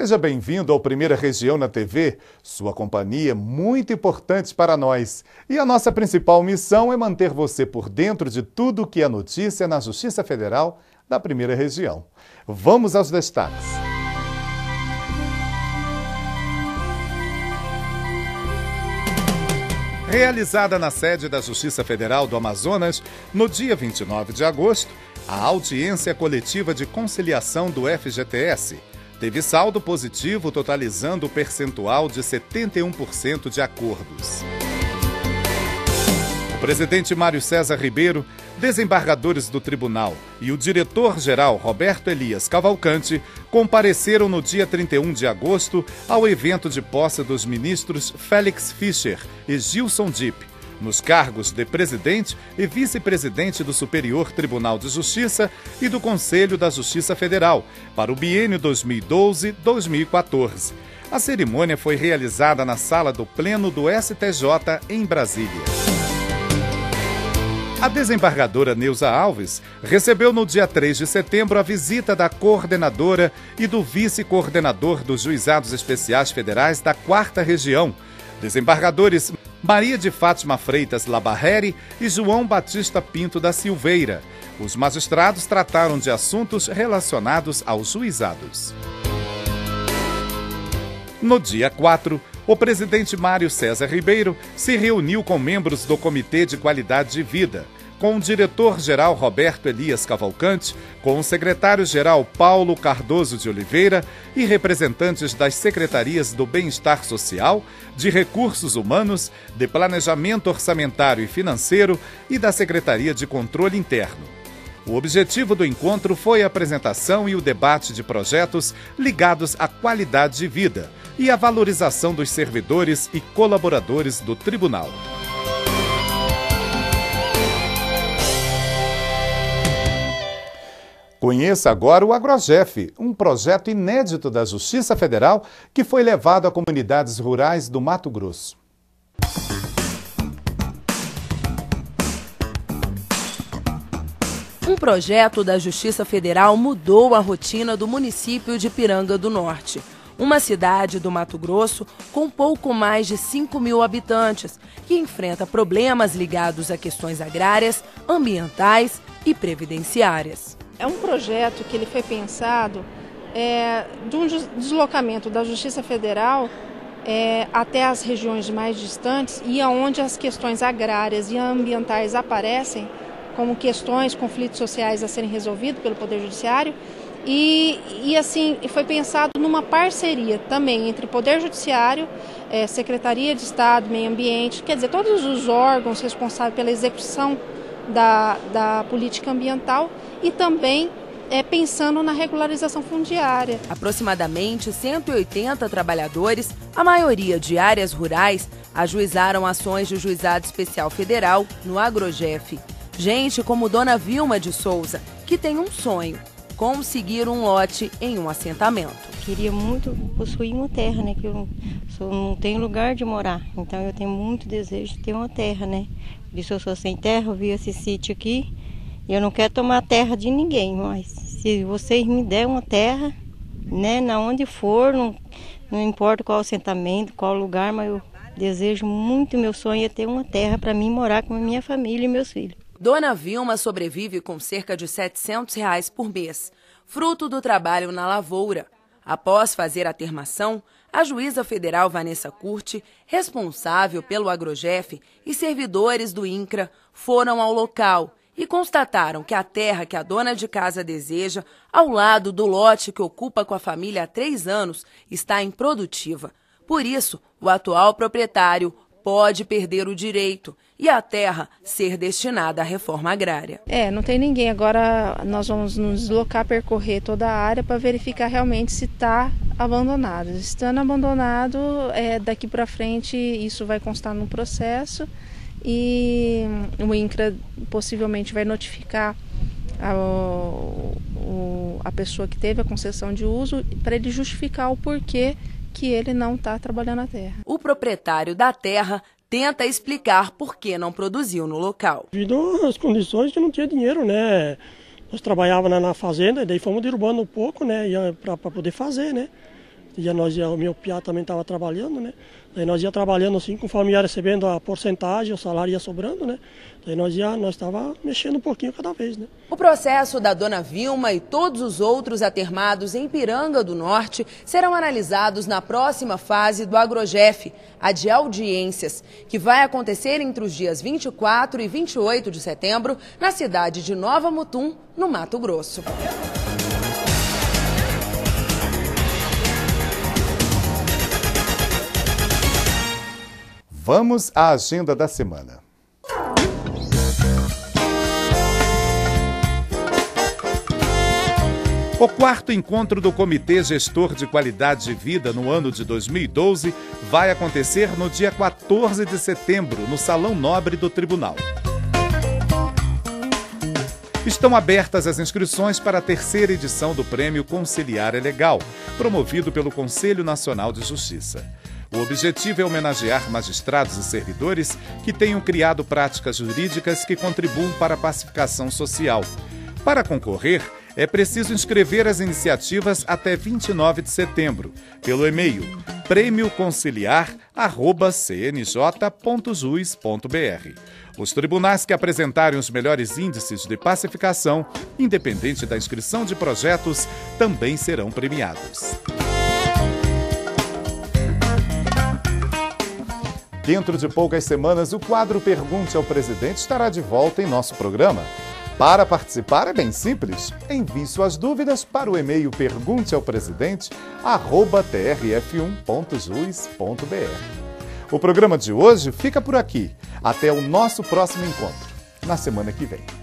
Seja bem-vindo ao Primeira Região na TV. Sua companhia é muito importante para nós. E a nossa principal missão é manter você por dentro de tudo que é notícia na Justiça Federal da Primeira Região. Vamos aos destaques. Realizada na sede da Justiça Federal do Amazonas, no dia 29 de agosto, a audiência coletiva de conciliação do FGTS teve saldo positivo, totalizando o percentual de 71% de acordos. O presidente Mário César Ribeiro, desembargadores do tribunal e o diretor-geral Roberto Elias Cavalcante compareceram no dia 31 de agosto ao evento de posse dos ministros Félix Fischer e Gilson Dipp nos cargos de presidente e vice-presidente do Superior Tribunal de Justiça e do Conselho da Justiça Federal para o biênio 2012-2014. A cerimônia foi realizada na sala do Pleno do STJ em Brasília. A desembargadora Neuza Alves recebeu no dia 3 de setembro a visita da coordenadora e do vice-coordenador dos Juizados Especiais Federais da Quarta Região, desembargadores Maria de Fátima Freitas Labarreri e João Batista Pinto da Silveira. Os magistrados trataram de assuntos relacionados aos juizados. No dia 4, o presidente Mário César Ribeiro se reuniu com membros do Comitê de Qualidade de Vida com o diretor-geral Roberto Elias Cavalcante, com o secretário-geral Paulo Cardoso de Oliveira e representantes das secretarias do Bem-Estar Social, de Recursos Humanos, de Planejamento Orçamentário e Financeiro e da Secretaria de Controle Interno. O objetivo do encontro foi a apresentação e o debate de projetos ligados à qualidade de vida e à valorização dos servidores e colaboradores do tribunal. Conheça agora o AgroGEF, um projeto inédito da Justiça Federal que foi levado a comunidades rurais do Mato Grosso. Um projeto da Justiça Federal mudou a rotina do município de Piranga do Norte, uma cidade do Mato Grosso com pouco mais de 5 mil habitantes, que enfrenta problemas ligados a questões agrárias, ambientais e previdenciárias. É um projeto que ele foi pensado é, de um deslocamento da Justiça Federal é, até as regiões mais distantes e aonde as questões agrárias e ambientais aparecem como questões, conflitos sociais a serem resolvidos pelo Poder Judiciário. E, e assim, foi pensado numa parceria também entre Poder Judiciário, é, Secretaria de Estado, Meio Ambiente, quer dizer, todos os órgãos responsáveis pela execução da, da política ambiental e também é, pensando na regularização fundiária. Aproximadamente 180 trabalhadores, a maioria de áreas rurais, ajuizaram ações do Juizado Especial Federal no Agrogef. Gente como Dona Vilma de Souza, que tem um sonho, conseguir um lote em um assentamento. Queria muito possuir uma terra, né? Que eu sou, não tenho lugar de morar, então eu tenho muito desejo de ter uma terra, né? Por isso eu sou sem terra, eu vi esse sítio aqui eu não quero tomar terra de ninguém, mas se vocês me der uma terra, né, na onde for, não, não importa qual assentamento, qual lugar, mas eu desejo muito, meu sonho é ter uma terra para mim morar com a minha família e meus filhos. Dona Vilma sobrevive com cerca de 700 reais por mês, fruto do trabalho na lavoura. Após fazer a termação, a juíza federal Vanessa Curti, responsável pelo Agrogef e servidores do INCRA foram ao local e constataram que a terra que a dona de casa deseja, ao lado do lote que ocupa com a família há três anos, está improdutiva. Por isso, o atual proprietário pode perder o direito e a terra ser destinada à reforma agrária. É, não tem ninguém. Agora nós vamos nos deslocar, percorrer toda a área para verificar realmente se está abandonado. Estando abandonado, é, daqui para frente isso vai constar no processo e o INCRA possivelmente vai notificar a, a pessoa que teve a concessão de uso para ele justificar o porquê que ele não está trabalhando a terra. O proprietário da terra tenta explicar por que não produziu no local. Devido às condições que não tinha dinheiro, né? Nós trabalhávamos na, fazenda, daí fomos derrubando um pouco, né? Para poder fazer, né? E nós o meu piá também estava trabalhando, né? Daí nós ia trabalhando assim, conforme ia recebendo a porcentagem, o salário ia sobrando, né? Daí nós ia, nós estava mexendo um pouquinho cada vez, né? O processo da dona Vilma e todos os outros atermados em Piranga do Norte serão analisados na próxima fase do Agrogef, a de audiências, que vai acontecer entre os dias 24 e 28 de setembro na cidade de Nova Mutum, no Mato Grosso. Vamos à agenda da semana. O quarto encontro do Comitê Gestor de Qualidade de Vida no ano de 2012 vai acontecer no dia 14 de setembro, no Salão Nobre do Tribunal. Estão abertas as inscrições para a terceira edição do Prêmio Conciliar é Legal, promovido pelo Conselho Nacional de Justiça. O objetivo é homenagear magistrados e servidores que tenham criado práticas jurídicas que contribuam para a pacificação social. Para concorrer, é preciso inscrever as iniciativas até 29 de setembro, pelo e-mail prêmioconciliar.cnj.jus.br. Os tribunais que apresentarem os melhores índices de pacificação, independente da inscrição de projetos, também serão premiados. Dentro de poucas semanas, o quadro Pergunte ao Presidente estará de volta em nosso programa. Para participar é bem simples. Envie suas dúvidas para o e-mail pergunteaopresidente@trf1.juiz.br. O programa de hoje fica por aqui. Até o nosso próximo encontro, na semana que vem.